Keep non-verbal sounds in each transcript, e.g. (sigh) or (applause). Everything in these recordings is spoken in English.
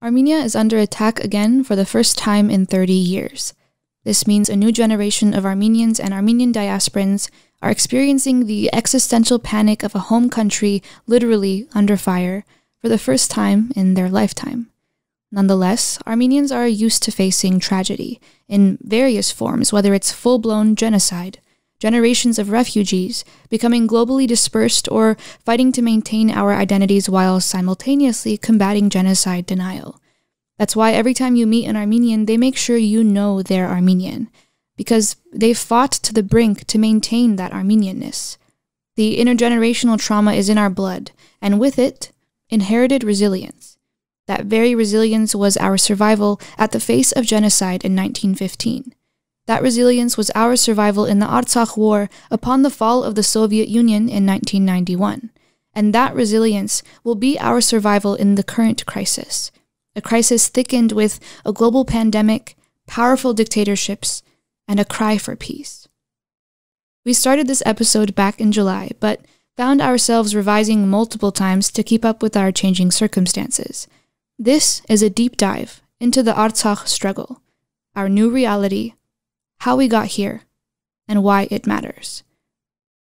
Armenia is under attack again for the first time in 30 years. This means a new generation of Armenians and Armenian diasporans are experiencing the existential panic of a home country literally under fire for the first time in their lifetime. Nonetheless, Armenians are used to facing tragedy in various forms, whether it's full blown genocide, generations of refugees, becoming globally dispersed, or fighting to maintain our identities while simultaneously combating genocide denial. That's why every time you meet an Armenian, they make sure you know they're Armenian, because they fought to the brink to maintain that Armenianness. The intergenerational trauma is in our blood, and with it, inherited resilience. That very resilience was our survival at the face of genocide in 1915. That resilience was our survival in the Artsakh War upon the fall of the Soviet Union in 1991. And that resilience will be our survival in the current crisis, a crisis thickened with a global pandemic, powerful dictatorships, and a cry for peace. We started this episode back in July, but found ourselves revising multiple times to keep up with our changing circumstances. This is a deep dive into the Artsakh struggle, our new reality, how we got here, and why it matters.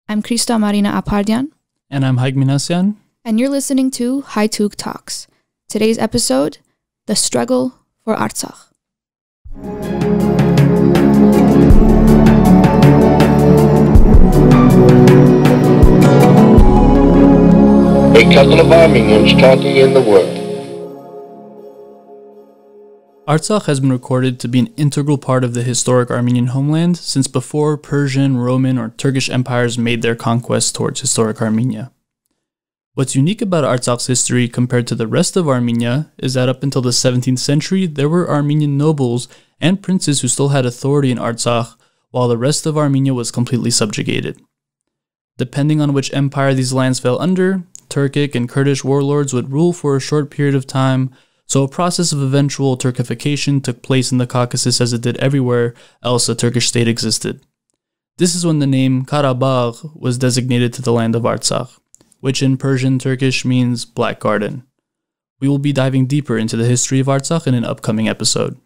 I'm Krista Marina Apardian. And I'm Haig Minasyan. And you're listening to Haytoug Talks. Today's episode The Struggle for Artsakh. A couple of Armenians talking in the world. Artsakh has been recorded to be an integral part of the historic Armenian homeland since before Persian, Roman, or Turkish empires made their conquests towards historic Armenia. What's unique about Artsakh's history compared to the rest of Armenia is that up until the 17th century, there were Armenian nobles and princes who still had authority in Artsakh, while the rest of Armenia was completely subjugated. Depending on which empire these lands fell under, Turkic and Kurdish warlords would rule for a short period of time, so a process of eventual Turkification took place in the Caucasus as it did everywhere else a Turkish state existed. This is when the name Karabagh was designated to the land of Artsakh, which in Persian Turkish means Black Garden. We will be diving deeper into the history of Artsakh in an upcoming episode.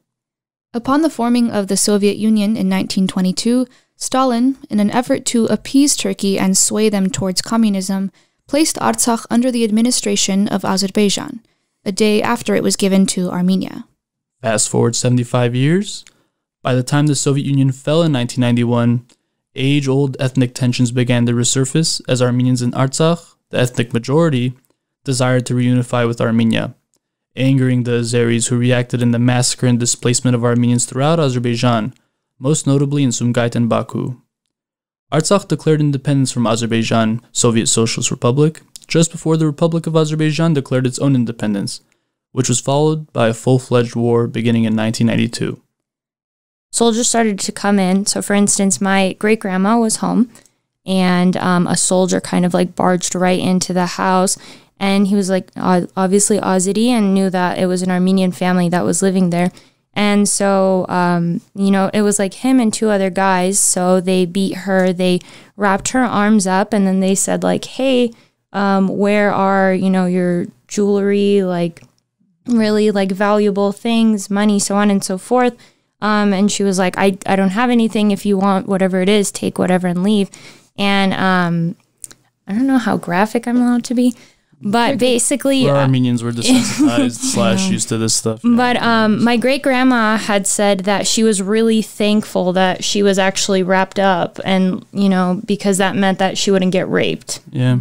Upon the forming of the Soviet Union in 1922, Stalin, in an effort to appease Turkey and sway them towards communism, placed Artsakh under the administration of Azerbaijan a day after it was given to Armenia. Fast forward 75 years. By the time the Soviet Union fell in 1991, age old ethnic tensions began to resurface as Armenians in Artsakh, the ethnic majority, desired to reunify with Armenia, angering the Azeris who reacted in the massacre and displacement of Armenians throughout Azerbaijan, most notably in Sumgait and Baku. Artsakh declared independence from Azerbaijan, Soviet Socialist Republic, just before the Republic of Azerbaijan declared its own independence, which was followed by a full fledged war beginning in 1992. Soldiers started to come in. So, for instance, my great grandma was home, and um, a soldier kind of like barged right into the house. And he was like, obviously Azeri, and knew that it was an Armenian family that was living there. And so, um, you know, it was like him and two other guys. So they beat her, they wrapped her arms up, and then they said, like, hey, um, where are you know your jewelry like really like valuable things money so on and so forth? Um, and she was like I, I don't have anything. If you want whatever it is take whatever and leave. And um, i don't know how graphic i'm allowed to be but basically well, armenians were (laughs) desensitized (laughs) slash used to this stuff. Yeah. but um, my great grandma had said that she was really thankful that she was actually wrapped up and you know because that meant that she wouldn't get raped. Yeah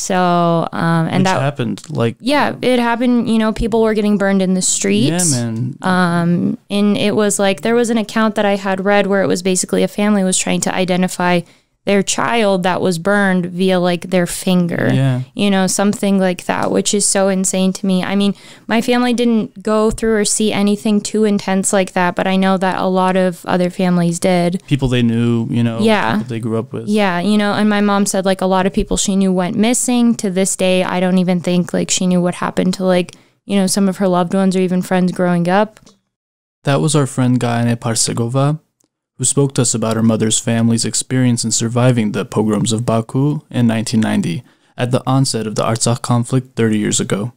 so, um, and Which that happened like yeah, it happened. You know, people were getting burned in the streets. Yeah, man. Um, and it was like there was an account that I had read where it was basically a family was trying to identify their child that was burned via like their finger. Yeah. You know, something like that, which is so insane to me. I mean, my family didn't go through or see anything too intense like that, but I know that a lot of other families did. People they knew, you know, yeah. they grew up with. Yeah, you know, and my mom said like a lot of people she knew went missing. To this day, I don't even think like she knew what happened to like, you know, some of her loved ones or even friends growing up. That was our friend Gayane Parsegova who spoke to us about her mother's family's experience in surviving the pogroms of Baku in 1990 at the onset of the Artsakh conflict 30 years ago.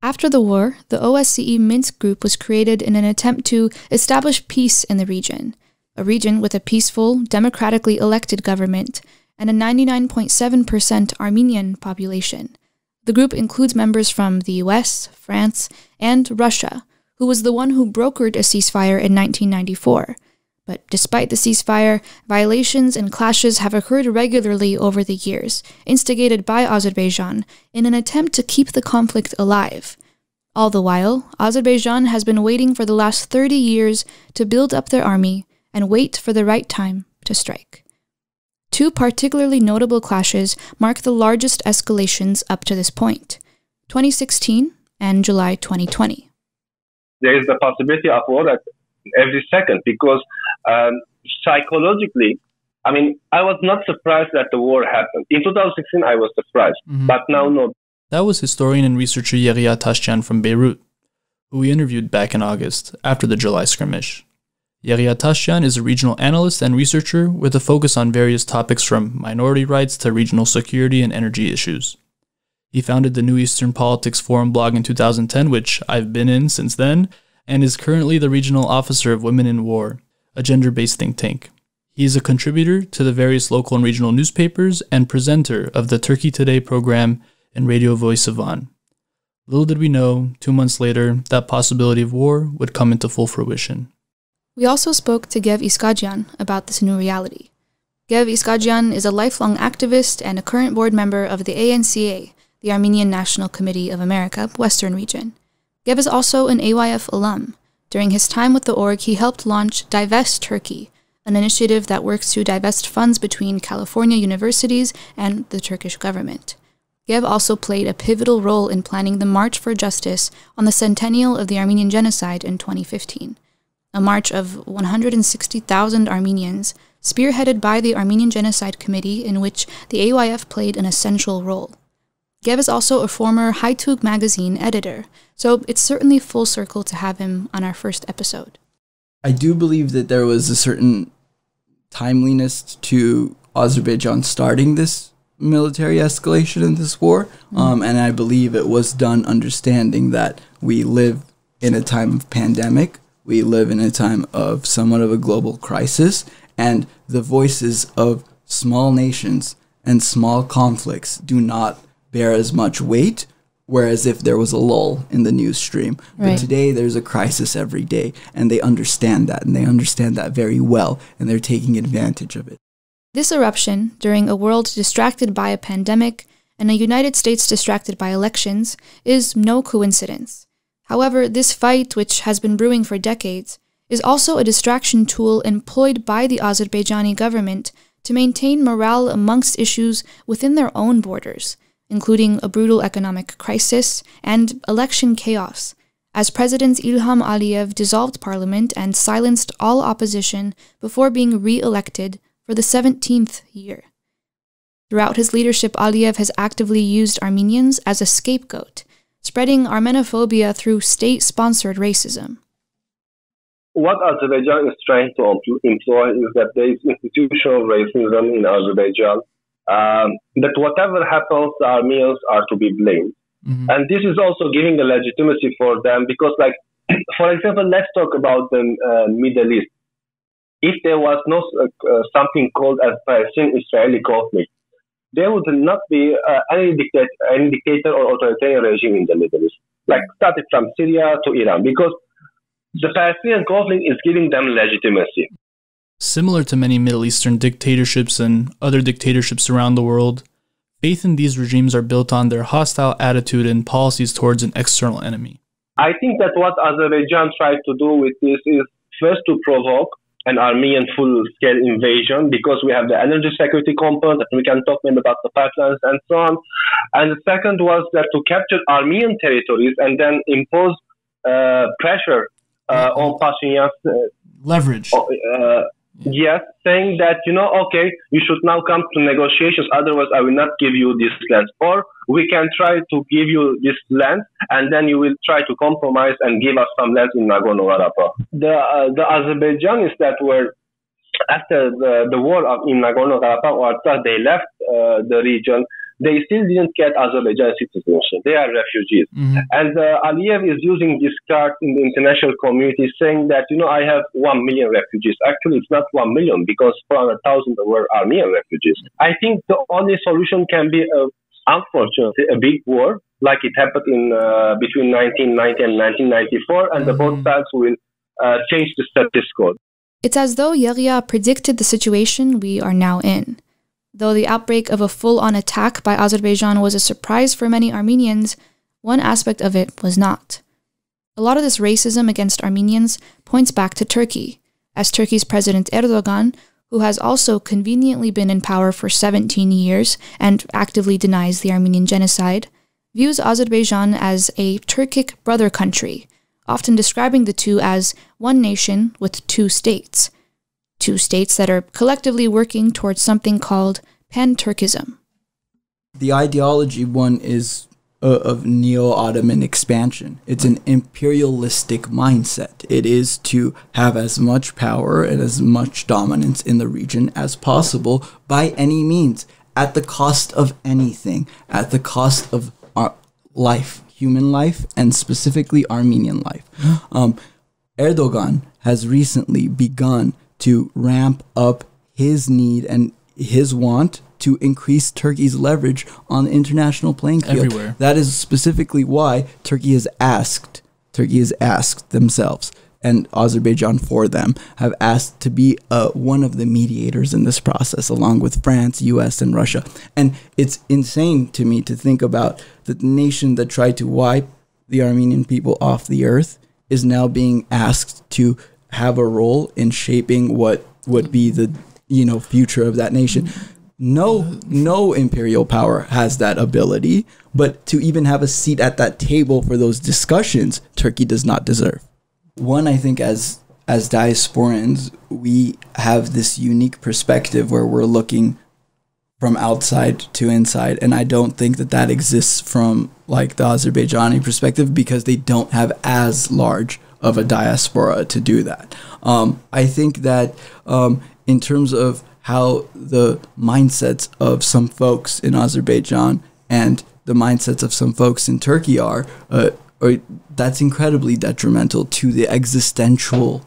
After the war, the OSCE Minsk group was created in an attempt to establish peace in the region, a region with a peaceful, democratically elected government and a 99.7% Armenian population. The group includes members from the US, France, and Russia, who was the one who brokered a ceasefire in 1994. But despite the ceasefire, violations and clashes have occurred regularly over the years, instigated by Azerbaijan in an attempt to keep the conflict alive. All the while, Azerbaijan has been waiting for the last 30 years to build up their army and wait for the right time to strike. Two particularly notable clashes mark the largest escalations up to this point 2016 and July 2020. There is the possibility of war at every second because um, psychologically, I mean, I was not surprised that the war happened. In 2016, I was surprised, mm-hmm. but now no. That was historian and researcher Yeghia Tashjian from Beirut, who we interviewed back in August after the July skirmish. Yeghia Tashjian is a regional analyst and researcher with a focus on various topics from minority rights to regional security and energy issues. He founded the New Eastern Politics Forum blog in 2010, which I've been in since then, and is currently the regional officer of Women in War, a gender based think tank. He is a contributor to the various local and regional newspapers and presenter of the Turkey Today program and Radio Voice of Van. Little did we know, two months later, that possibility of war would come into full fruition. We also spoke to Gev Iskajyan about this new reality. Gev Iskajyan is a lifelong activist and a current board member of the ANCA, the Armenian National Committee of America, Western Region. Gev is also an AYF alum. During his time with the org, he helped launch Divest Turkey, an initiative that works to divest funds between California universities and the Turkish government. Gev also played a pivotal role in planning the March for Justice on the centennial of the Armenian Genocide in 2015 a march of 160,000 Armenians, spearheaded by the Armenian Genocide Committee, in which the AYF played an essential role. Gev is also a former Haytoug magazine editor, so it's certainly full circle to have him on our first episode. I do believe that there was a certain timeliness to Azerbaijan starting this military escalation in this war, mm. um, and I believe it was done understanding that we live in a time of pandemic we live in a time of somewhat of a global crisis, and the voices of small nations and small conflicts do not bear as much weight. Whereas if there was a lull in the news stream, right. but today there's a crisis every day, and they understand that, and they understand that very well, and they're taking advantage of it. This eruption, during a world distracted by a pandemic and a United States distracted by elections, is no coincidence. However, this fight, which has been brewing for decades, is also a distraction tool employed by the Azerbaijani government to maintain morale amongst issues within their own borders, including a brutal economic crisis and election chaos, as President Ilham Aliyev dissolved parliament and silenced all opposition before being re elected for the 17th year. Throughout his leadership, Aliyev has actively used Armenians as a scapegoat spreading Armenophobia through state sponsored racism. What Azerbaijan is trying to employ is that there is institutional racism in Azerbaijan, um, that whatever happens, Armenians are to be blamed. Mm-hmm. And this is also giving a legitimacy for them because, like, (clears throat) for example, let's talk about the uh, Middle East. If there was no uh, uh something called as Palestinian-Israeli conflict, there would not be uh, any, dictator, any dictator or authoritarian regime in the Middle East, like started from Syria to Iran, because the Palestinian conflict is giving them legitimacy. Similar to many Middle Eastern dictatorships and other dictatorships around the world, faith in these regimes are built on their hostile attitude and policies towards an external enemy. I think that what Azerbaijan tried to do with this is first to provoke an Armenian full-scale invasion because we have the energy security component and we can talk maybe about the pipelines and so on. And the second was that to capture Armenian territories and then impose uh, pressure uh, on Pashinyan's uh, leverage. Uh, Yes, saying that, you know, okay, you should now come to negotiations, otherwise I will not give you this land. Or we can try to give you this land and then you will try to compromise and give us some land in Nagorno-Karabakh. The, uh, the Azerbaijanis that were after the, the war of, in Nagorno-Karabakh, or after they left uh, the region, they still didn't get Azerbaijan citizenship. They are refugees. Mhm. And uh, Aliyev is using this card in the international community saying that, you know, I have 1 million refugees. Actually, it's not 1 million because 400,000 were Armenian refugees. I think the only solution can be, uh, unfortunately, a big war like it happened in uh, between 1990 and 1994, and the both sides will uh, change the status quo. It's as though Yeghia predicted the situation we are now in. Though the outbreak of a full on attack by Azerbaijan was a surprise for many Armenians, one aspect of it was not. A lot of this racism against Armenians points back to Turkey, as Turkey's President Erdogan, who has also conveniently been in power for 17 years and actively denies the Armenian genocide, views Azerbaijan as a Turkic brother country, often describing the two as one nation with two states, two states that are collectively working towards something called pan Turkism. the ideology one is uh, of neo-ottoman expansion. It's an imperialistic mindset. It is to have as much power and as much dominance in the region as possible by any means at the cost of anything at the cost of our life human life and specifically armenian life. Um, Erdogan has recently begun to ramp up his need and his want to increase Turkey's leverage on the international playing field. Everywhere. That is specifically why Turkey has asked, Turkey has asked themselves, and Azerbaijan for them, have asked to be uh, one of the mediators in this process, along with France, US, and Russia. And it's insane to me to think about that the nation that tried to wipe the Armenian people off the earth is now being asked to have a role in shaping what would be the you know future of that nation. No, no imperial power has that ability, but to even have a seat at that table for those discussions, Turkey does not deserve. One, I think, as as diasporans, we have this unique perspective where we're looking from outside to inside and i don't think that that exists from like the azerbaijani perspective because they don't have as large of a diaspora to do that um, i think that um, in terms of how the mindsets of some folks in azerbaijan and the mindsets of some folks in turkey are uh, or that's incredibly detrimental to the existential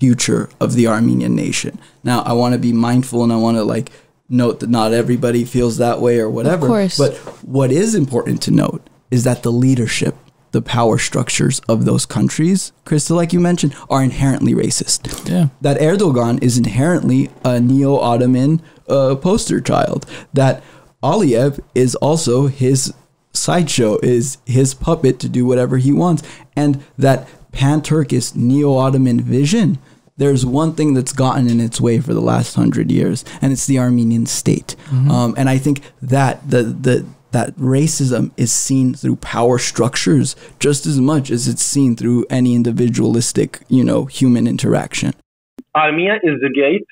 future of the Armenian nation. Now, I want to be mindful and I want to like note that not everybody feels that way or whatever. Of course. But what is important to note is that the leadership, the power structures of those countries, Krista, like you mentioned, are inherently racist. Yeah. That Erdogan is inherently a neo Ottoman uh, poster child. That Aliyev is also his sideshow, is his puppet to do whatever he wants. And that pan Turkish neo Ottoman vision, there's one thing that's gotten in its way for the last hundred years, and it's the Armenian state. Um, and I think that the, the that racism is seen through power structures just as much as it's seen through any individualistic, you know, human interaction. Armenia is the gate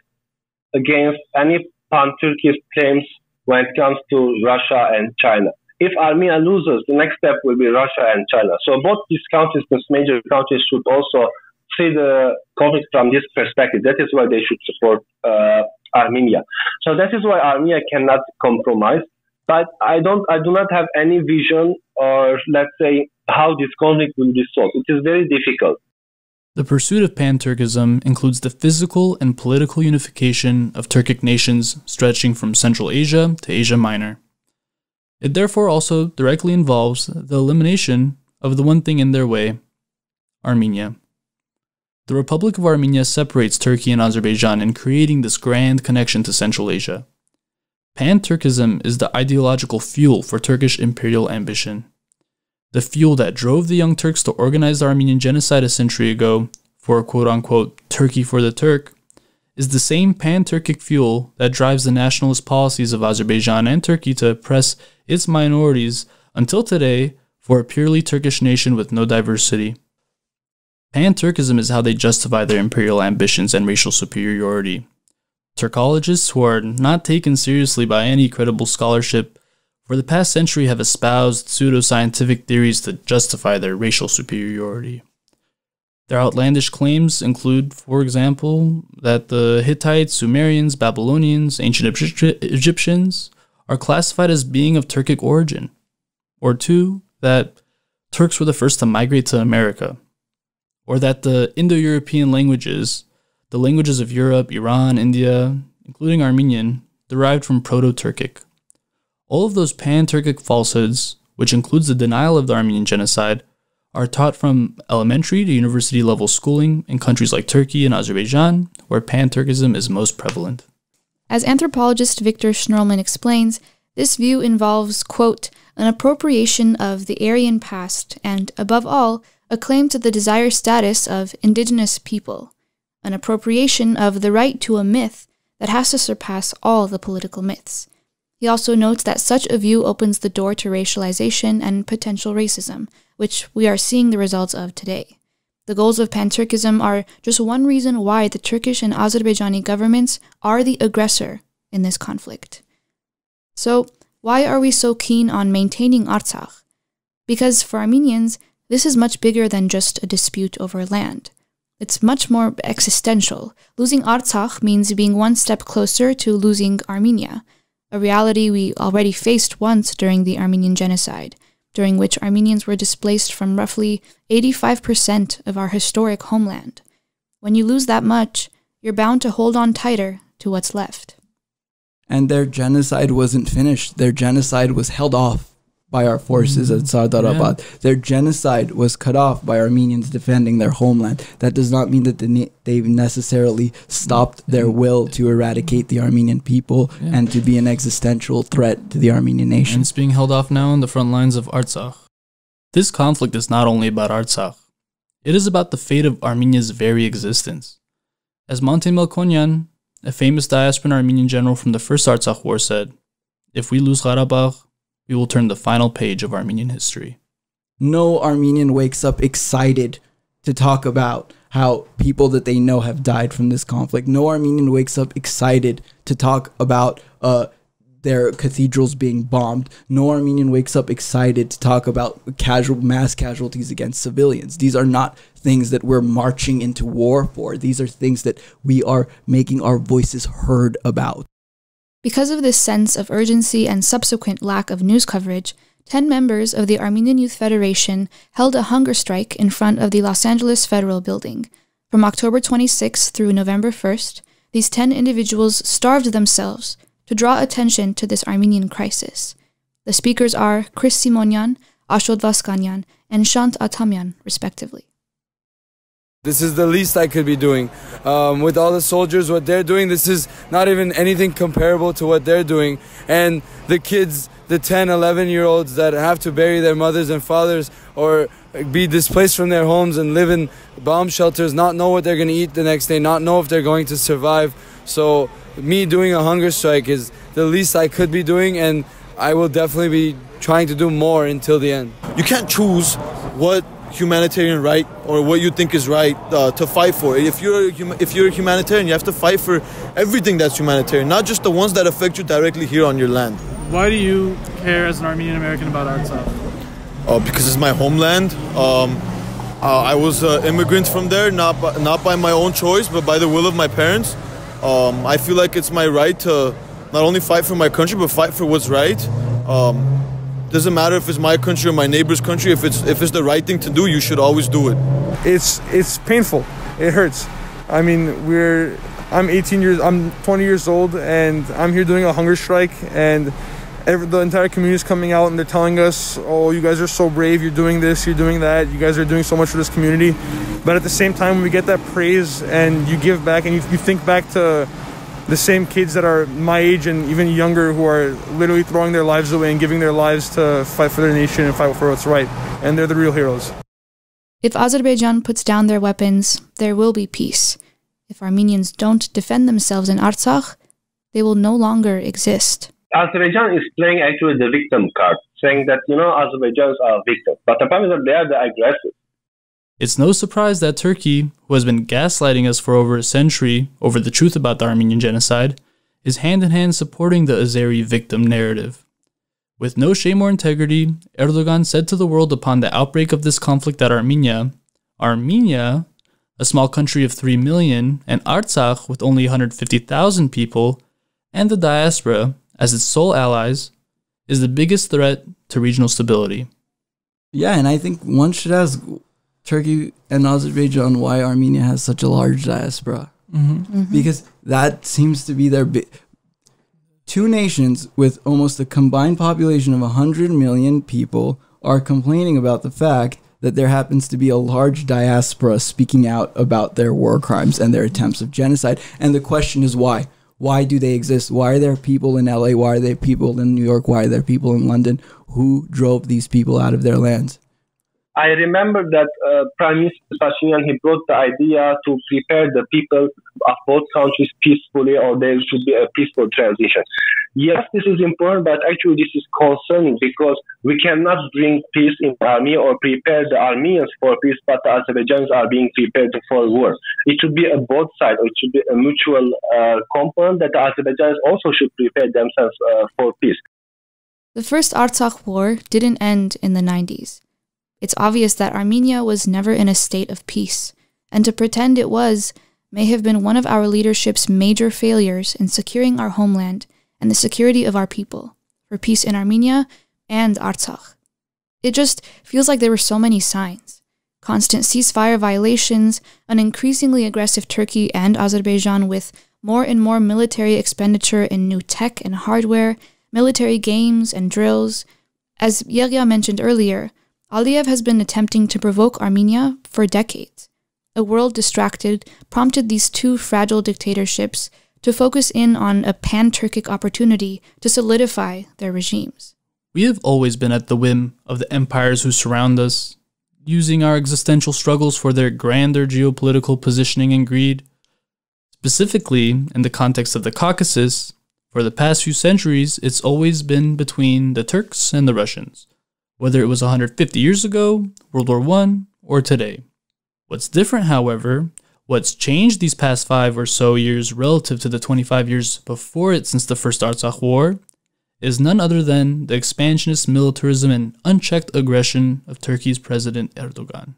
against any pan-Turkish claims when it comes to Russia and China. If Armenia loses, the next step will be Russia and China. So both these countries, these major countries, should also see the conflict from this perspective. That is why they should support uh, Armenia. So that is why Armenia cannot compromise. But I don't, I do not have any vision or let's say how this conflict will be solved. It is very difficult. The pursuit of pan Turkism includes the physical and political unification of Turkic nations stretching from Central Asia to Asia Minor. It therefore also directly involves the elimination of the one thing in their way Armenia. The Republic of Armenia separates Turkey and Azerbaijan in creating this grand connection to Central Asia. Pan Turkism is the ideological fuel for Turkish imperial ambition. The fuel that drove the Young Turks to organize the Armenian genocide a century ago for quote unquote Turkey for the Turk is the same pan Turkic fuel that drives the nationalist policies of Azerbaijan and Turkey to oppress its minorities until today for a purely Turkish nation with no diversity. Pan Turkism is how they justify their imperial ambitions and racial superiority. Turkologists who are not taken seriously by any credible scholarship for the past century have espoused pseudoscientific theories to justify their racial superiority. Their outlandish claims include, for example, that the Hittites, Sumerians, Babylonians, ancient Egyptians are classified as being of Turkic origin, or two, that Turks were the first to migrate to America, or that the Indo European languages, the languages of Europe, Iran, India, including Armenian, derived from Proto Turkic. All of those pan Turkic falsehoods, which includes the denial of the Armenian genocide, are taught from elementary to university level schooling in countries like Turkey and Azerbaijan, where pan Turkism is most prevalent. As anthropologist Victor Shnirelman explains, this view involves, quote, an appropriation of the Aryan past and, above all, a claim to the desired status of indigenous people, an appropriation of the right to a myth that has to surpass all the political myths. He also notes that such a view opens the door to racialization and potential racism, which we are seeing the results of today. The goals of pan Turkism are just one reason why the Turkish and Azerbaijani governments are the aggressor in this conflict. So, why are we so keen on maintaining Artsakh? Because for Armenians, this is much bigger than just a dispute over land. It's much more existential. Losing Artsakh means being one step closer to losing Armenia, a reality we already faced once during the Armenian Genocide, during which Armenians were displaced from roughly 85% of our historic homeland. When you lose that much, you're bound to hold on tighter to what's left and their genocide wasn't finished. Their genocide was held off by our forces mm. at Sardarabad. Yeah. Their genocide was cut off by Armenians defending their homeland. That does not mean that they necessarily stopped their will to eradicate the Armenian people yeah. and to be an existential threat to the Armenian nation. And it's being held off now on the front lines of Artsakh. This conflict is not only about Artsakh, it is about the fate of Armenia's very existence. As Monte Melkonyan, a famous diasporan Armenian general from the First Artsakh War said, If we lose Karabakh, we will turn the final page of Armenian history. No Armenian wakes up excited to talk about how people that they know have died from this conflict. No Armenian wakes up excited to talk about uh, their cathedrals being bombed. No Armenian wakes up excited to talk about casual mass casualties against civilians. These are not things that we're marching into war for. These are things that we are making our voices heard about. Because of this sense of urgency and subsequent lack of news coverage, 10 members of the Armenian Youth Federation held a hunger strike in front of the Los Angeles Federal Building. From October 26th through November 1st, these 10 individuals starved themselves to draw attention to this Armenian crisis. The speakers are Chris Simonyan, Ashot Vaskanyan, and Shant Atamyan, respectively. This is the least I could be doing. Um, with all the soldiers, what they're doing, this is not even anything comparable to what they're doing. And the kids, the 10, 11 year olds that have to bury their mothers and fathers or be displaced from their homes and live in bomb shelters, not know what they're going to eat the next day, not know if they're going to survive. So, me doing a hunger strike is the least I could be doing, and I will definitely be trying to do more until the end. You can't choose what humanitarian right or what you think is right uh, to fight for. If you're a, if you're a humanitarian, you have to fight for everything that's humanitarian, not just the ones that affect you directly here on your land. Why do you care as an Armenian American about Artsakh? Uh, because it's my homeland. Um, uh, I was an immigrant from there, not by, not by my own choice, but by the will of my parents. Um, I feel like it's my right to not only fight for my country, but fight for what's right. Um, doesn't matter if it's my country or my neighbor's country. If it's if it's the right thing to do, you should always do it. It's it's painful. It hurts. I mean, we're I'm 18 years I'm 20 years old and I'm here doing a hunger strike and every, the entire community is coming out and they're telling us, "Oh, you guys are so brave. You're doing this. You're doing that. You guys are doing so much for this community." But at the same time, when we get that praise and you give back and you, you think back to the same kids that are my age and even younger who are literally throwing their lives away and giving their lives to fight for their nation and fight for what's right. And they're the real heroes. If Azerbaijan puts down their weapons, there will be peace. If Armenians don't defend themselves in Artsakh, they will no longer exist. Azerbaijan is playing actually the victim card, saying that, you know, Azerbaijan is our victim. But the problem is that they are the aggressors. It's no surprise that Turkey, who has been gaslighting us for over a century over the truth about the Armenian genocide, is hand in hand supporting the Azeri victim narrative. With no shame or integrity, Erdogan said to the world upon the outbreak of this conflict that Armenia, Armenia, a small country of 3 million, and Artsakh with only 150,000 people, and the diaspora, as its sole allies, is the biggest threat to regional stability. Yeah, and I think one should ask Turkey and Azerbaijan why Armenia has such a large diaspora. Mm-hmm. Mm-hmm. Because that seems to be their bi- two nations with almost a combined population of 100 million people are complaining about the fact that there happens to be a large diaspora speaking out about their war crimes and their attempts of genocide. And the question is why? Why do they exist? Why are there people in LA? Why are there people in New York? Why are there people in London? Who drove these people out of their lands? I remember that uh, Prime Minister Pashinyan he brought the idea to prepare the people of both countries peacefully, or there should be a peaceful transition. Yes, this is important, but actually this is concerning because we cannot bring peace in Armenia or prepare the Armenians for peace, but the Azerbaijanis are being prepared for war. It should be a both side, or it should be a mutual uh, component that the Azerbaijanis also should prepare themselves uh, for peace. The First Artsakh War didn't end in the 90s. It's obvious that Armenia was never in a state of peace, and to pretend it was may have been one of our leadership's major failures in securing our homeland and the security of our people for peace in Armenia and Artsakh. It just feels like there were so many signs constant ceasefire violations, an increasingly aggressive Turkey and Azerbaijan with more and more military expenditure in new tech and hardware, military games and drills. As Yeghia mentioned earlier, Aliyev has been attempting to provoke Armenia for decades. A world distracted prompted these two fragile dictatorships to focus in on a pan Turkic opportunity to solidify their regimes. We have always been at the whim of the empires who surround us, using our existential struggles for their grander geopolitical positioning and greed. Specifically, in the context of the Caucasus, for the past few centuries, it's always been between the Turks and the Russians, whether it was 150 years ago, World War I, or today. What's different, however, what's changed these past five or so years relative to the 25 years before it since the First Artsakh War, is none other than the expansionist militarism and unchecked aggression of Turkey's President Erdogan.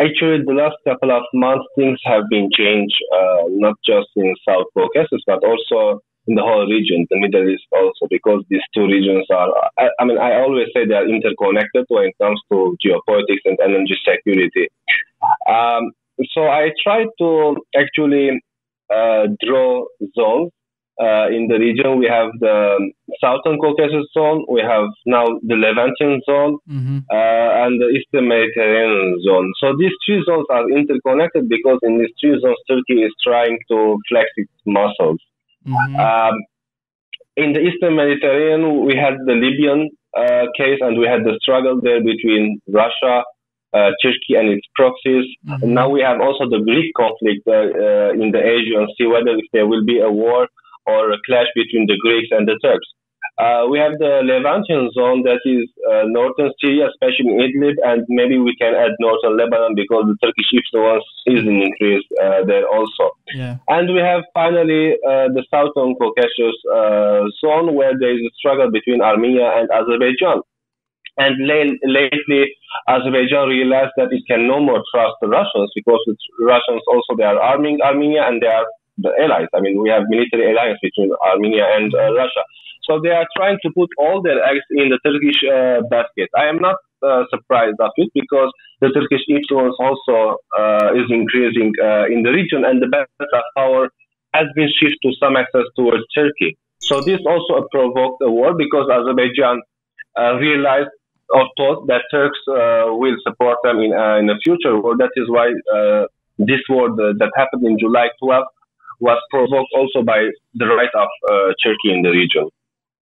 Actually, the last couple of months, things have been changed, uh, not just in South Caucasus, but also in the whole region, the Middle East also, because these two regions are, I, I mean, I always say they are interconnected when it comes to geopolitics and energy security. Um, so I try to actually uh, draw zones uh, in the region. We have the Southern Caucasus zone, we have now the Levantine zone, Mm-hmm. uh, and the Eastern Mediterranean zone. So these three zones are interconnected because in these three zones, Turkey is trying to flex its muscles. Mm-hmm. Um, in the Eastern Mediterranean, we had the Libyan uh, case, and we had the struggle there between Russia, uh, Turkey, and its proxies. Mhm. And now we have also the Greek conflict uh, uh, in the Aegean Sea, whether if there will be a war or a clash between the Greeks and the Turks. Uh, we have the Levantian zone that is uh, northern Syria, especially in Idlib, and maybe we can add northern Lebanon because the Turkish influence is increased uh, there also. Yeah. And we have finally uh, the southern Caucasus uh, zone where there is a struggle between Armenia and Azerbaijan. And la- lately, Azerbaijan realized that it can no more trust the Russians because the Russians also they are arming Armenia and they are the allies. I mean, we have military alliance between Armenia and uh, Russia. So they are trying to put all their eggs in the Turkish uh, basket. I am not uh, surprised of it because the Turkish influence also uh, is increasing uh, in the region, and the balance of power has been shifted to some extent towards Turkey. So this also provoked a war because Azerbaijan uh, realized or thought that Turks will support them in in the future war. That is why this war that happened in July 12 was provoked also by the right of uh, Turkey in the region.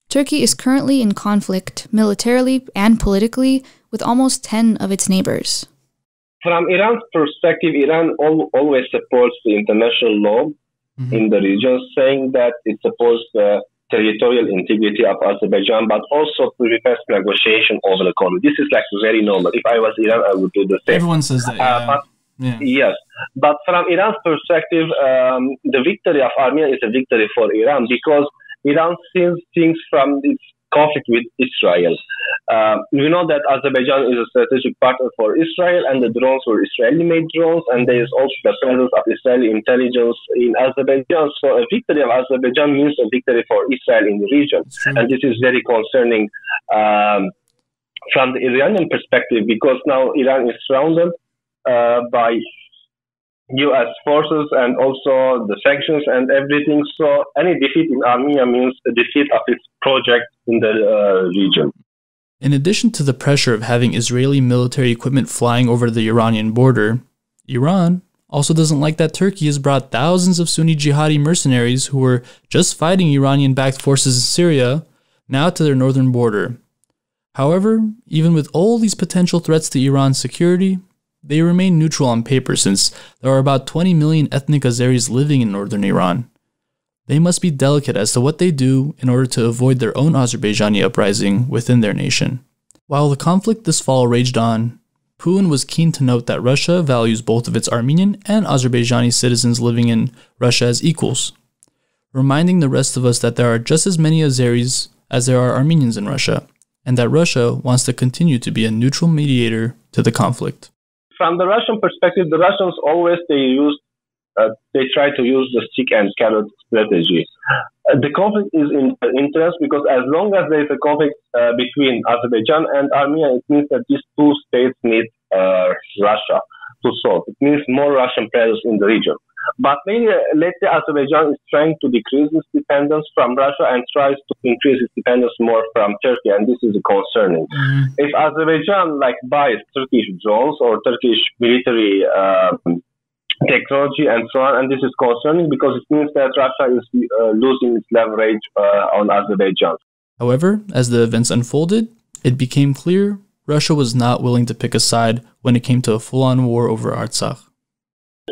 Turkey is currently in conflict, militarily and politically, with almost 10 of its neighbors. From Iran's perspective, Iran al- always supports the international law Mhm. in the region, saying that it supports the territorial integrity of Azerbaijan, but also prefers negotiation over the conflict. This is like very normal. If I was Iran, I would do the same. Everyone says that. Uh, but yeah. Yes, but from Iran's perspective, um, the victory of Armenia is a victory for Iran because Iran sees things from its conflict with Israel. Uh, we know that Azerbaijan is a strategic partner for Israel, and the drones were Israeli-made drones, and there is also the presence of Israeli intelligence in Azerbaijan. So a victory of Azerbaijan means a victory for Israel in the region, and this is very concerning um, from the Iranian perspective because now Iran is surrounded by U.S. forces and also the sanctions and everything. So any defeat in Armenia means a defeat of its project in the uh, region. In addition to the pressure of having Israeli military equipment flying over the Iranian border, Iran also doesn't like that Turkey has brought thousands of Sunni jihadi mercenaries who were just fighting Iranian backed forces in Syria now to their northern border. However, even with all these potential threats to Iran's security, they remain neutral on paper since there are about 20 million ethnic Azeris living in northern Iran. They must be delicate as to what they do in order to avoid their own Azerbaijani uprising within their nation. While the conflict this fall raged on, Putin was keen to note that Russia values both of its Armenian and Azerbaijani citizens living in Russia as equals, reminding the rest of us that there are just as many Azeris as there are Armenians in Russia, and that Russia wants to continue to be a neutral mediator to the conflict from the Russian perspective, the Russians always they use uh, they try to use the stick and carrot strategy. Uh, the conflict is in interest because as long as there is a conflict uh, between Azerbaijan and Armenia, it means that these two states need uh, Russia to solve. It means more Russian presence in the region. But maybe, uh, let's say Azerbaijan is trying to decrease its dependence from Russia and tries to increase its dependence more from Turkey, and this is concerning. Mm-hmm. If Azerbaijan like buys Turkish drones or Turkish military um, technology and so on, and this is concerning because it means that Russia is uh, losing its leverage uh, on Azerbaijan. However, as the events unfolded, it became clear Russia was not willing to pick a side when it came to a full-on war over Artsakh.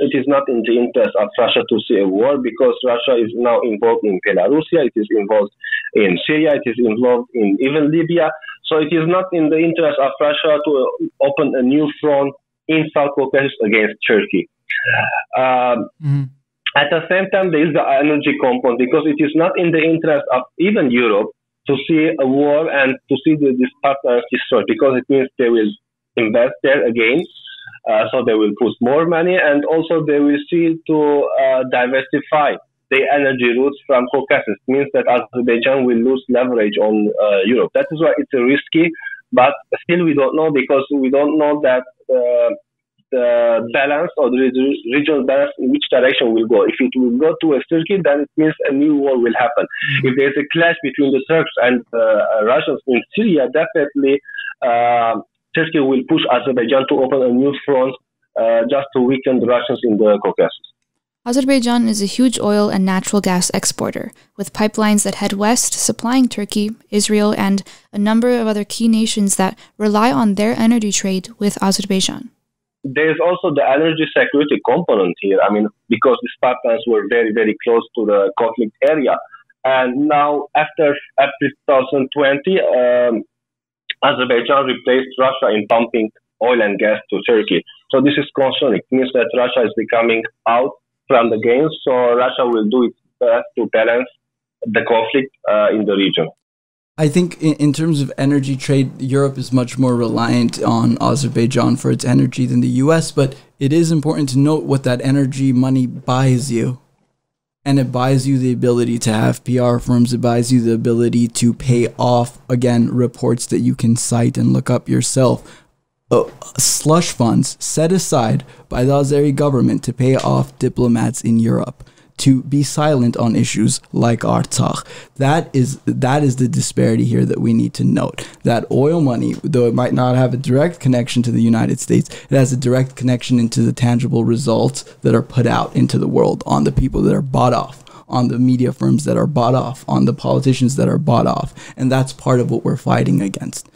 It is not in the interest of Russia to see a war because Russia is now involved in Belarus, it is involved in Syria, it is involved in even Libya. So it is not in the interest of Russia to open a new front in South Caucasus against Turkey. Um, mm-hmm. At the same time, there is the energy component because it is not in the interest of even Europe to see a war and to see the, these partners destroyed because it means they will invest there again uh, so they will put more money and also they will see to uh, diversify the energy routes from Caucasus. It means that Azerbaijan will lose leverage on uh, Europe. That is why it's risky, but still we don't know because we don't know that uh, the balance or the regional balance in which direction will go. If it will go to a Turkey, then it means a new war will happen. Mm-hmm. If there's a clash between the Turks and uh, Russians in Syria, definitely uh, Turkey will push Azerbaijan to open a new front uh, just to weaken the Russians in the Caucasus. Azerbaijan is a huge oil and natural gas exporter, with pipelines that head west supplying Turkey, Israel, and a number of other key nations that rely on their energy trade with Azerbaijan. There is also the energy security component here. I mean, because these pipelines were very, very close to the conflict area. And now, after April 2020, um, Azerbaijan replaced Russia in pumping oil and gas to Turkey. So this is concerning. It means that Russia is becoming out from the game. So Russia will do its best to balance the conflict uh, in the region. I think in, in, terms of energy trade, Europe is much more reliant on Azerbaijan for its energy than the US, but it is important to note what that energy money buys you and it buys you the ability to have PR firms. It buys you the ability to pay off, again, reports that you can cite and look up yourself. Uh, slush funds set aside by the Azeri government to pay off diplomats in Europe to be silent on issues like Artsakh. That is that is the disparity here that we need to note. That oil money, though it might not have a direct connection to the United States, it has a direct connection into the tangible results that are put out into the world on the people that are bought off on the media firms that are bought off, on the politicians that are bought off. And that's part of what we're fighting against.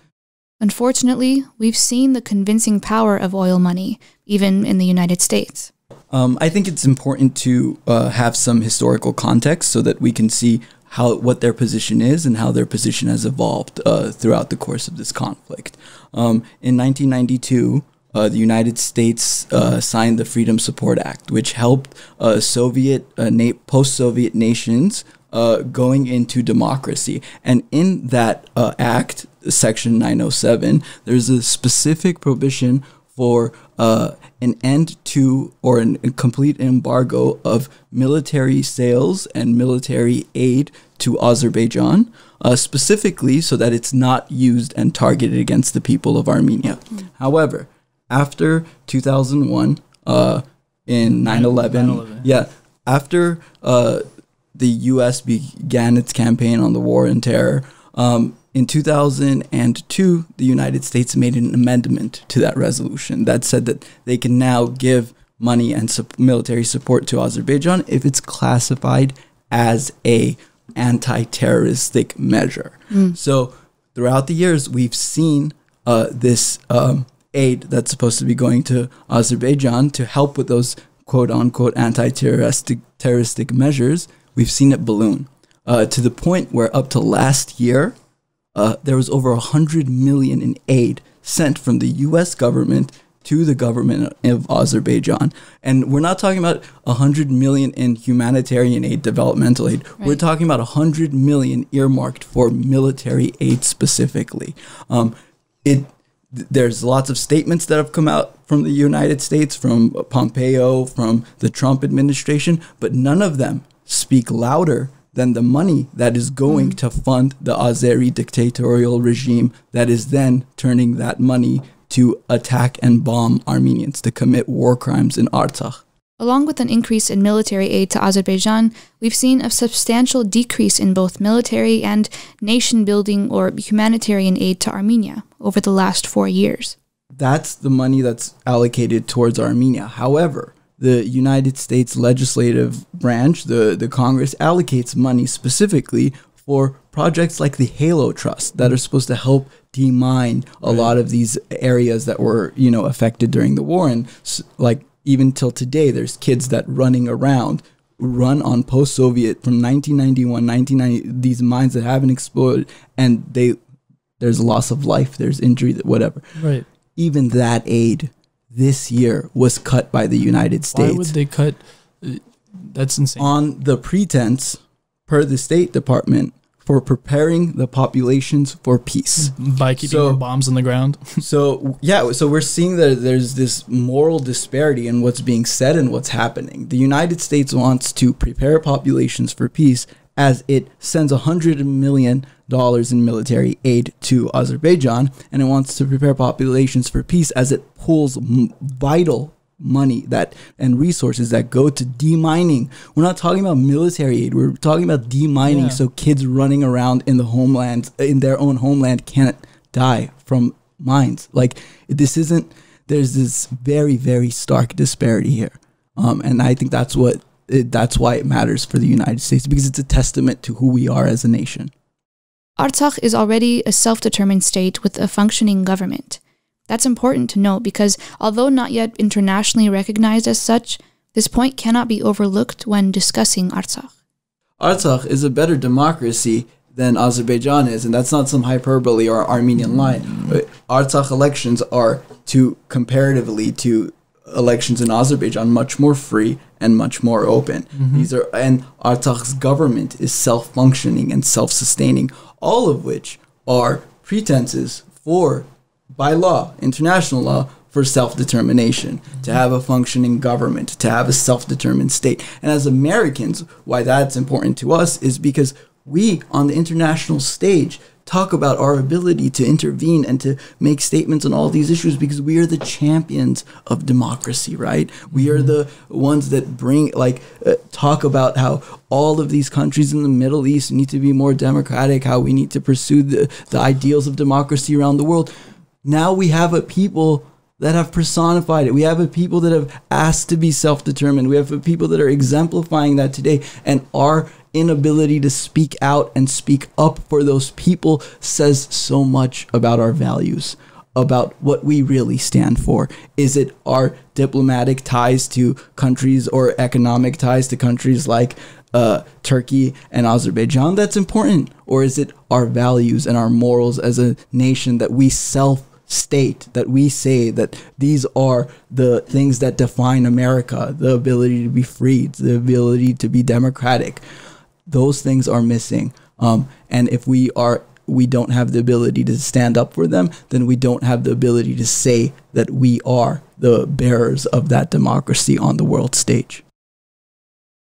Unfortunately, we've seen the convincing power of oil money, even in the United States. Um, I think it's important to uh, have some historical context so that we can see how what their position is and how their position has evolved uh, throughout the course of this conflict. Um, in 1992, uh, the United States uh, signed the Freedom Support Act, which helped uh, Soviet uh, post-Soviet nations going into democracy. And in that act, Section 907, there's a specific prohibition for uh, an end to or an, a complete embargo of military sales and military aid to Azerbaijan, uh, specifically so that it's not used and targeted against the people of Armenia. However, after 2001, uh, in 9 11, yeah, after uh, the U.S. began its campaign on the war on terror. Um, in 2002, the United States made an amendment to that resolution that said that they can now give money and sup- military support to Azerbaijan if it's classified as a anti-terroristic measure. So throughout the years, we've seen uh, this um, aid that's supposed to be going to Azerbaijan to help with those quote unquote anti-terroristic terroristic measures. We've seen it balloon uh, to the point where up to last year, uh, there was over a hundred million in aid sent from the U.S. government to the government of Azerbaijan, and we're not talking about a hundred million in humanitarian aid, developmental aid. We're talking about a hundred million earmarked for military aid specifically. Um, it there's lots of statements that have come out from the United States, from Pompeo, from the Trump administration, but none of them speak louder than the money that is going mm. to fund the Azeri dictatorial regime that is then turning that money to attack and bomb Armenians, to commit war crimes in Artsakh. Along with an increase in military aid to Azerbaijan, we've seen a substantial decrease in both military and nation building or humanitarian aid to Armenia over the last four years. that's the money that's allocated towards Armenia. However, the United States legislative branch, the, the Congress, allocates money specifically for projects like the Halo Trust that are mm-hmm. supposed to help demine a lot of these areas that were, you know, affected during the war. And s- like even till today, there's kids that running around run on post-Soviet from 1991, 1990, these mines that haven't exploded, and they there's loss of life, there's injury, whatever Right. even that aid this year was cut by the United States. Why would they cut? That's insane. on the pretense, per the State Department, for preparing the populations for peace. By keeping So- bombs on the ground. (laughs) So yeah, so we're seeing that there's this moral disparity in what's being said and what's happening. The United States wants to prepare populations for peace as it sends a hundred million dollars in military aid to Azerbaijan, and it wants to prepare populations for peace as it pulls m- vital money that and resources that go to demining. We're not talking about military aid. We're talking about demining Yeah. so kids running around in the homeland in their own homeland can't die from mines. Like this isn't. There's this very very stark disparity here, um, and I think that's what it, that's why it matters for the United States because it's a testament to who we are as a nation. Artsakh is already a self determined state with a functioning government. That's important to note because, although not yet internationally recognized as such, this point cannot be overlooked when discussing Artsakh. Artsakh is a better democracy than Azerbaijan is, and that's not some hyperbole or Armenian line. Artsakh elections are to comparatively to elections in Azerbaijan much more free and much more open. Mm-hmm. These are and Artsakh's government is self-functioning and self-sustaining, all of which are pretenses for by law, international law, for self determination, to mm-hmm. have a functioning government, to have a self determined state. And as Americans, why that's important to us is because we, on the international stage, talk about our ability to intervene and to make statements on all these issues because we are the champions of democracy, right? We are the ones that bring, like, uh, talk about how all of these countries in the Middle East need to be more democratic, how we need to pursue the, the ideals of democracy around the world now we have a people that have personified it. We have a people that have asked to be self determined. We have a people that are exemplifying that today. And our inability to speak out and speak up for those people says so much about our values, about what we really stand for. Is it our diplomatic ties to countries or economic ties to countries like uh, Turkey and Azerbaijan that's important? Or is it our values and our morals as a nation that we self state that we say that these are the things that define America the ability to be free, the ability to be democratic. Those things are missing. Um, and if we are we don't have the ability to stand up for them, then we don't have the ability to say that we are the bearers of that democracy on the world stage.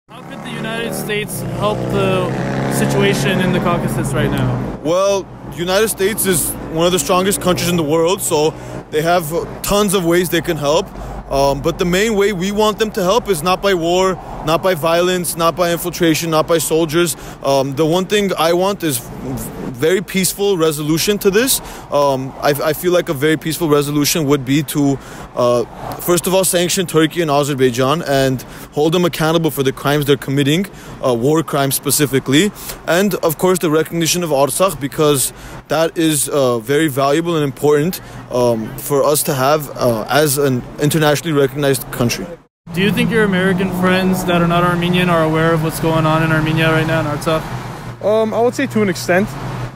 How could the United States help the situation in the Caucasus right now? Well, the United States is one of the strongest countries in the world, so they have tons of ways they can help. Um, but the main way we want them to help is not by war, not by violence, not by infiltration, not by soldiers. Um, the one thing I want is very peaceful resolution to this. Um, I, I, feel like a very peaceful resolution would be to, uh, first of all, sanction Turkey and Azerbaijan and hold them accountable for the crimes they're committing, uh, war crimes specifically, and of course the recognition of Artsakh because that is uh, very valuable and important um, for us to have uh, as an internationally recognized country. Do you think your American friends that are not Armenian are aware of what's going on in Armenia right now in Artsakh? Um, I would say to an extent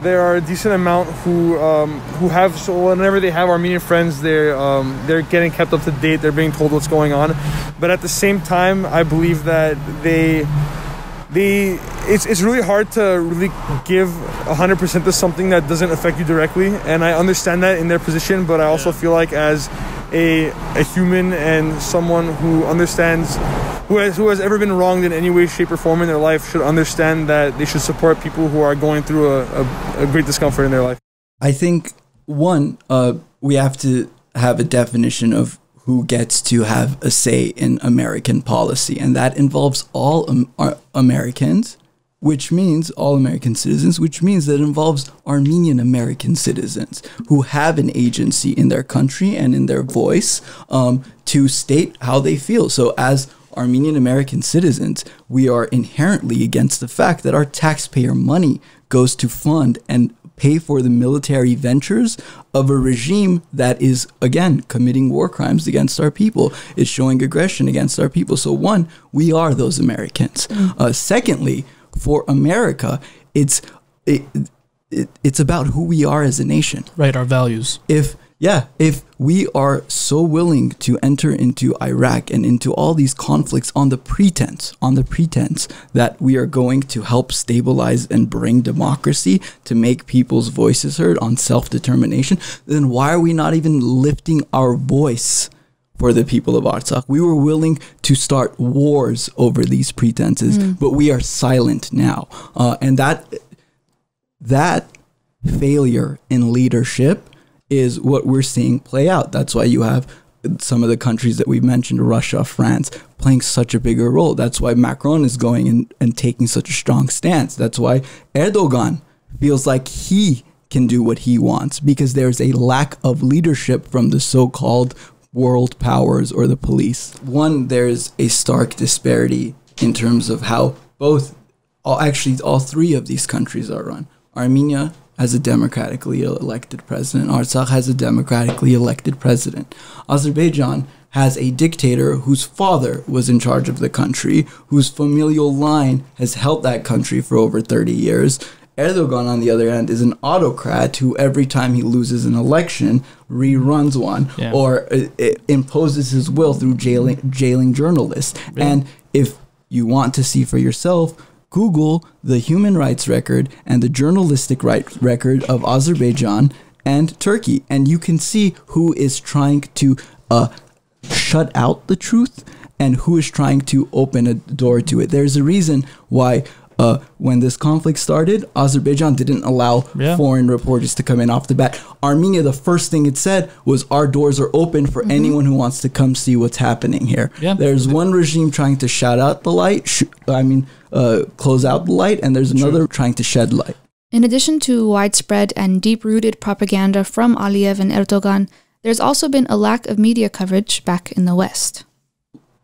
there are a decent amount who um, who have so whenever they have Armenian friends, they're um, they're getting kept up to date. They're being told what's going on, but at the same time, I believe that they they it's it's really hard to really give 100% to something that doesn't affect you directly. And i understand that in their position but i also feel like as a, a human and someone who understands who has, who has ever been wronged in any way, shape, or form in their life should understand that they should support people who are going through a, a, a great discomfort in their life. I think, one, uh, we have to have a definition of who gets to have a say in American policy, and that involves all um, Americans which means all American citizens, which means that it involves Armenian American citizens who have an agency in their country and in their voice um, to state how they feel. So, as Armenian American citizens, we are inherently against the fact that our taxpayer money goes to fund and pay for the military ventures of a regime that is, again, committing war crimes against our people, is showing aggression against our people. So, one, we are those Americans. Mm. Uh, secondly, for America, it's it, it, it's about who we are as a nation. Right, our values. If yeah, if we are so willing to enter into Iraq and into all these conflicts on the pretense, on the pretense that we are going to help stabilize and bring democracy to make people's voices heard on self-determination, then why are we not even lifting our voice for the people of Artsakh. We were willing to start wars over these pretenses, mm. but we are silent now. Uh, and that that failure in leadership is what we're seeing play out. That's why you have some of the countries that we've mentioned, Russia, France, playing such a bigger role. That's why Macron is going and, and taking such a strong stance. That's why Erdogan feels like he can do what he wants because there's a lack of leadership from the so called world powers or the police. One, there's a stark disparity in terms of how both, all, actually, all three of these countries are run. Armenia has a democratically elected president. Artsakh has a democratically elected president. Azerbaijan has a dictator whose father was in charge of the country, whose familial line has held that country for over 30 years, Erdogan, on the other hand, is an autocrat who every time he loses an election reruns one yeah. or uh, imposes his will through jailing, jailing journalists. Really? And if you want to see for yourself, Google the human rights record and the journalistic right record of Azerbaijan and Turkey, and you can see who is trying to uh, shut out the truth and who is trying to open a door to it. There's a reason why uh, when this conflict started, Azerbaijan didn't allow yeah. foreign reporters to come in off the bat. Armenia, the first thing it said was, Our doors are open for mm-hmm. anyone who wants to come see what's happening here. Yeah. There's one regime trying to shut out the light, sh- I mean, uh, close out the light, and there's another True. trying to shed light. In addition to widespread and deep rooted propaganda from Aliyev and Erdogan, there's also been a lack of media coverage back in the West.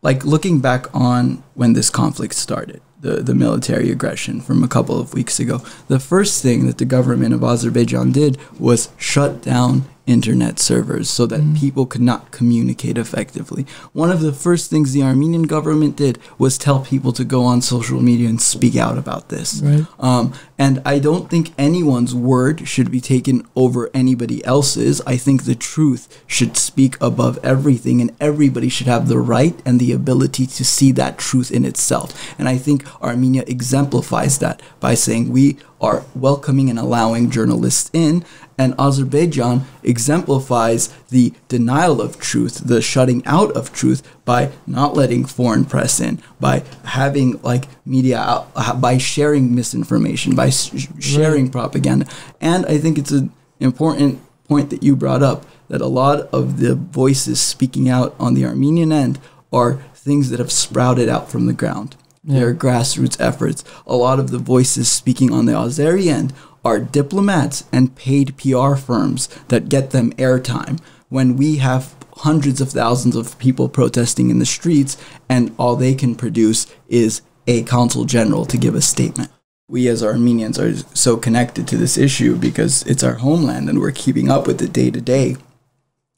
Like looking back on when this conflict started, the, the military aggression from a couple of weeks ago. The first thing that the government of Azerbaijan did was shut down internet servers so that Mm. people could not communicate effectively. One of the first things the Armenian government did was tell people to go on social media and speak out about this. Right. Um, and I don't think anyone's word should be taken over anybody else's. I think the truth should speak above everything, and everybody should have the right and the ability to see that truth in itself. And I think Armenia exemplifies that by saying we are welcoming and allowing journalists in, and Azerbaijan exemplifies the denial of truth, the shutting out of truth by not letting foreign press in, by having like media out, by sharing misinformation, by sh- sharing propaganda. And I think it's an important point that you brought up that a lot of the voices speaking out on the Armenian end are things that have sprouted out from the ground. They're grassroots efforts. A lot of the voices speaking on the Azeri end are diplomats and paid PR firms that get them airtime. When we have hundreds of thousands of people protesting in the streets, and all they can produce is a consul general to give a statement. We as Armenians are so connected to this issue because it's our homeland and we're keeping up with it day to day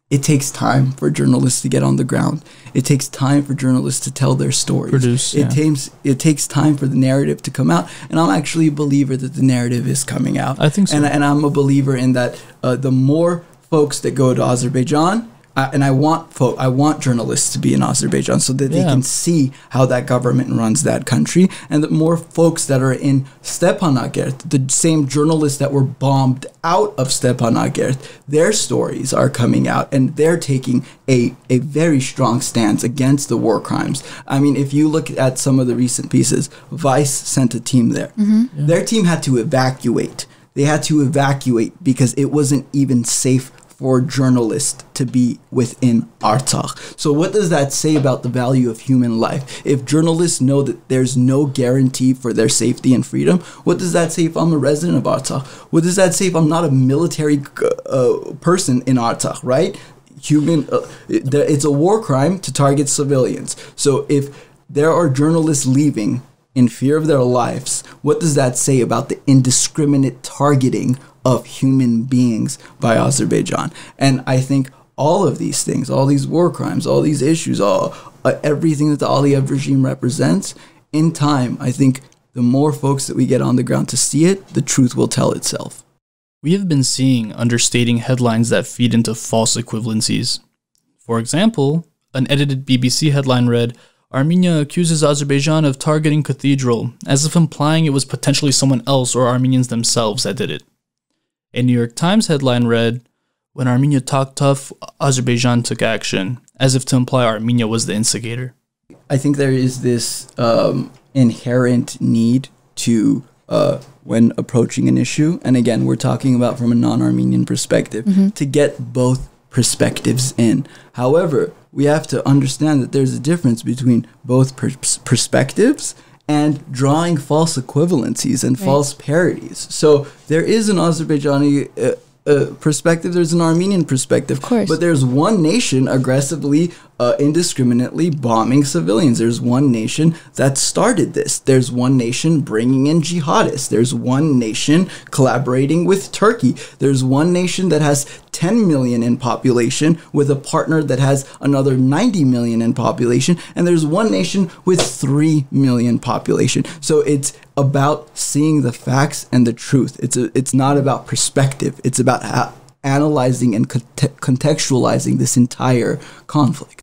it takes time for journalists to get on the ground. It takes time for journalists to tell their stories. Produce, It yeah. takes it takes time for the narrative to come out, and I'm actually a believer that the narrative is coming out. I think so. and and I'm a believer in that. Uh, the more folks that go to Azerbaijan, and I want folk, I want journalists to be in Azerbaijan so that they can see how that government runs that country, and the more folks that are in Stepanakert, the same journalists that were bombed out of Stepanakert, their stories are coming out, and they're taking a a very strong stance against the war crimes. I mean, if you look at some of the recent pieces, Vice sent a team there. Mm-hmm. Their team had to evacuate. They had to evacuate because it wasn't even safe for journalists to be within Artsakh. So what does that say about the value of human life? If journalists know that there's no guarantee for their safety and freedom, what does that say if I'm a resident of Artsakh? What does that say if I'm not a military uh, person in Artsakh, right? Human, uh, it's a war crime to target civilians. So if there are journalists leaving in fear of their lives, what does that say about the indiscriminate targeting of human beings by Azerbaijan? And I think all of these things, all these war crimes, all these issues, all uh, everything that the Aliyev regime represents, in time, I think the more folks that we get on the ground to see it, the truth will tell itself. We have been seeing understating headlines that feed into false equivalencies. For example, an edited BBC headline read Armenia accuses Azerbaijan of targeting cathedral, as if implying it was potentially someone else or Armenians themselves that did it. A New York Times headline read When Armenia talked tough, Azerbaijan took action, as if to imply Armenia was the instigator. I think there is this um, inherent need to, uh, when approaching an issue, and again, we're talking about from a non Armenian perspective, to get both perspectives in. However, we have to understand that there's a difference between both pers- perspectives and drawing false equivalencies and false parodies. So there is an Azerbaijani uh, uh, perspective, there's an Armenian perspective. Of course. But there's one nation aggressively, uh, indiscriminately bombing civilians. There's one nation that started this. There's one nation bringing in jihadists. There's one nation collaborating with Turkey. There's one nation that has 10 million in population with a partner that has another 90 million in population. And there's one nation with 3 million population. So it's about seeing the facts and the truth. It's, a, it's not about perspective. It's about how analyzing and conte- contextualizing this entire conflict.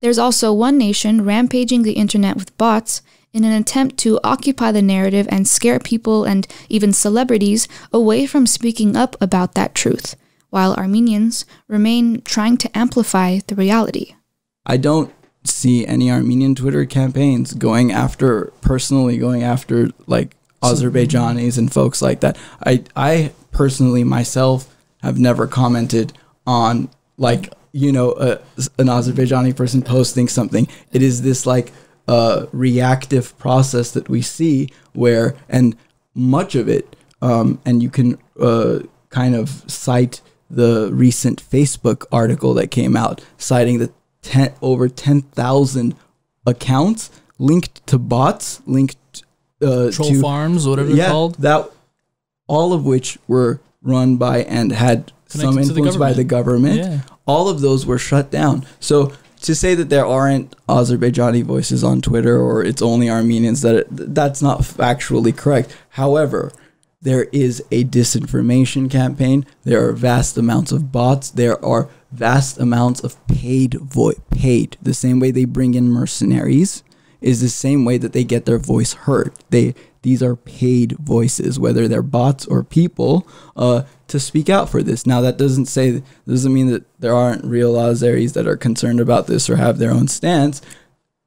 There's also one nation rampaging the internet with bots in an attempt to occupy the narrative and scare people and even celebrities away from speaking up about that truth, while Armenians remain trying to amplify the reality. I don't see any Armenian Twitter campaigns going after personally going after like Azerbaijanis and folks like that. I I personally myself have never commented on like you know a, an Azerbaijani person posting something. It is this like uh, reactive process that we see where and much of it um, and you can uh, kind of cite the recent Facebook article that came out citing that ten, over 10,000 accounts linked to bots, linked uh, Troll to farms, whatever they're yeah, called. that all of which were run by and had some Connected the influence by the government. Yeah. All of those were shut down. So to say that there aren't Azerbaijani voices on Twitter or it's only Armenians that that's not factually correct. However, there is a disinformation campaign. There are vast amounts of bots. There are vast amounts of paid voice paid. The same way they bring in mercenaries is the same way that they get their voice heard. They these are paid voices, whether they're bots or people, uh, to speak out for this. Now that doesn't say doesn't mean that there aren't real Azeris that are concerned about this or have their own stance.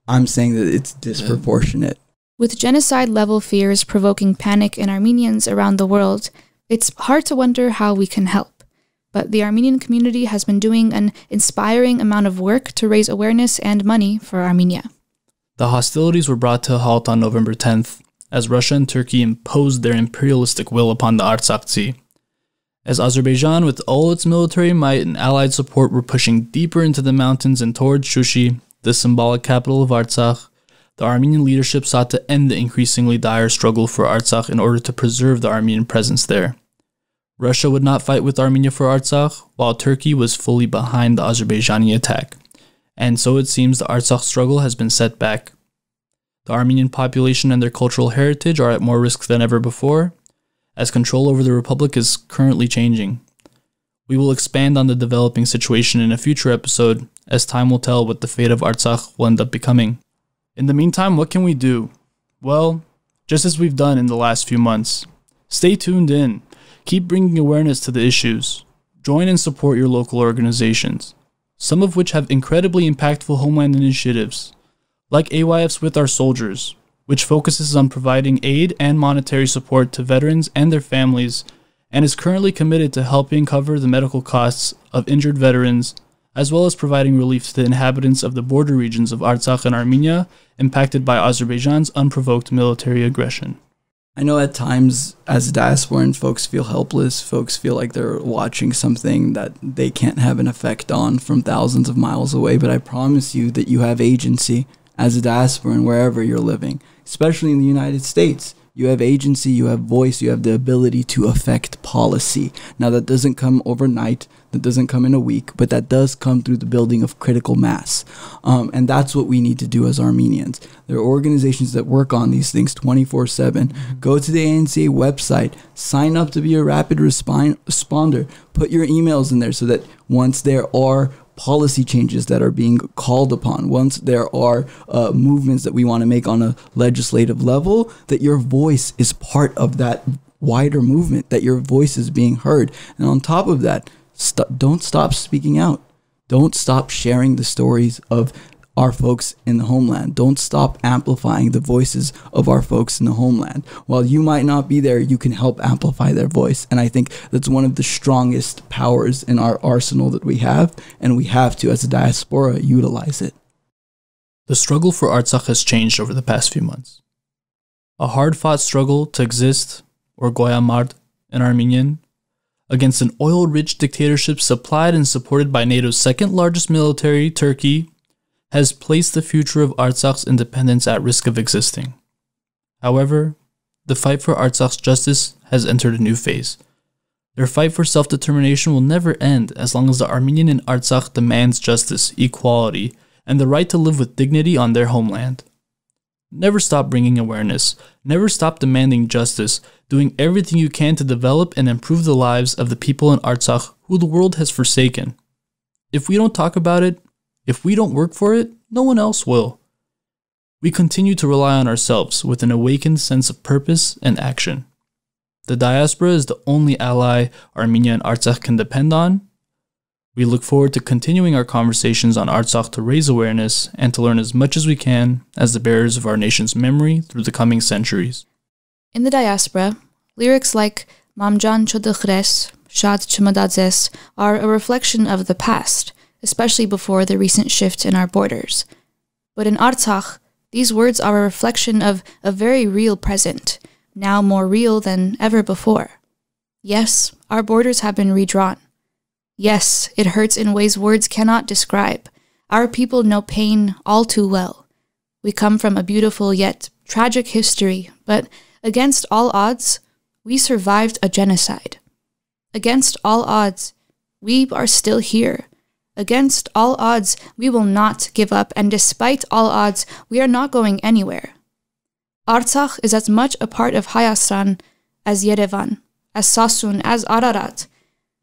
I'm saying that it's disproportionate. With genocide level fears provoking panic in Armenians around the world, it's hard to wonder how we can help. But the Armenian community has been doing an inspiring amount of work to raise awareness and money for Armenia. The hostilities were brought to a halt on November 10th as Russia and Turkey imposed their imperialistic will upon the Artsakh. As Azerbaijan, with all its military might and allied support, were pushing deeper into the mountains and towards Shushi, the symbolic capital of Artsakh, the Armenian leadership sought to end the increasingly dire struggle for Artsakh in order to preserve the Armenian presence there. Russia would not fight with Armenia for Artsakh, while Turkey was fully behind the Azerbaijani attack. And so it seems the Artsakh struggle has been set back. The Armenian population and their cultural heritage are at more risk than ever before, as control over the republic is currently changing. We will expand on the developing situation in a future episode, as time will tell what the fate of Artsakh will end up becoming. In the meantime, what can we do? Well, just as we've done in the last few months. Stay tuned in. Keep bringing awareness to the issues. Join and support your local organizations, some of which have incredibly impactful homeland initiatives, like AYF's With Our Soldiers, which focuses on providing aid and monetary support to veterans and their families and is currently committed to helping cover the medical costs of injured veterans as well as providing relief to the inhabitants of the border regions of Artsakh and Armenia impacted by Azerbaijan's unprovoked military aggression. I know at times as diasporans, folks feel helpless. Folks feel like they're watching something that they can't have an effect on from thousands of miles away. But I promise you that you have agency as a diasporan wherever you're living, especially in the United States. You have agency, you have voice, you have the ability to affect policy. Now, that doesn't come overnight, that doesn't come in a week, but that does come through the building of critical mass. Um, and that's what we need to do as Armenians. There are organizations that work on these things 24 7. Go to the ANCA website, sign up to be a rapid responder, put your emails in there so that once there are policy changes that are being called upon, once there are uh, movements that we want to make on a legislative level, that your voice is part of that wider movement, that your voice is being heard. And on top of that, st- don't stop speaking out. Don't stop sharing the stories of our folks in the homeland. Don't stop amplifying the voices of our folks in the homeland. While you might not be there, you can help amplify their voice. And I think that's one of the strongest powers in our arsenal that we have, and we have to, as a diaspora, utilize it. The struggle for Artsakh has changed over the past few months. A hard fought struggle to exist, or Goyamard in Armenian, against an oil rich dictatorship supplied and supported by NATO's second largest military, Turkey, has placed the future of Artsakh's independence at risk of existing. However, the fight for Artsakh's justice has entered a new phase. Their fight for self determination will never end as long as the Armenian in Artsakh demands justice, equality, and the right to live with dignity on their homeland. Never stop bringing awareness. Never stop demanding justice, doing everything you can to develop and improve the lives of the people in Artsakh who the world has forsaken. If we don't talk about it, if we don't work for it, no one else will. We continue to rely on ourselves with an awakened sense of purpose and action. The diaspora is the only ally Armenia and Artsakh can depend on. We look forward to continuing our conversations on Artsakh to raise awareness and to learn as much as we can as the bearers of our nation's memory through the coming centuries. In the diaspora, lyrics like Mamjan Chodkhres, Shad Chmadadzes are a reflection of the past, especially before the recent shift in our borders. But in Artsakh, these words are a reflection of a very real present, now more real than ever before. Yes, our borders have been redrawn. Yes, it hurts in ways words cannot describe. Our people know pain all too well. We come from a beautiful yet tragic history, but against all odds, we survived a genocide. Against all odds, we are still here. Against all odds, we will not give up, and despite all odds, we are not going anywhere. Artsakh is as much a part of Hayastan as Yerevan, as Sasun, as Ararat.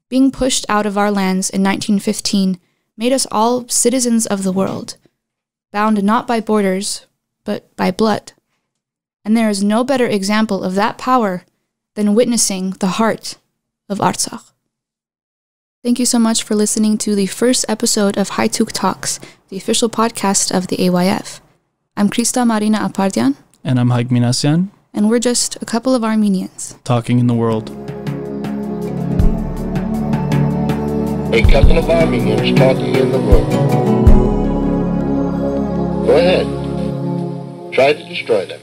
Being pushed out of our lands in 1915 made us all citizens of the world, bound not by borders, but by blood. And there is no better example of that power than witnessing the heart of Artsakh. Thank you so much for listening to the first episode of High Haytoug Talks, the official podcast of the AYF. I'm Krista Marina Apardian. And I'm Haig Minasyan. And we're just a couple of Armenians. Talking in the world. A couple of Armenians talking in the world. Go ahead. Try to destroy them.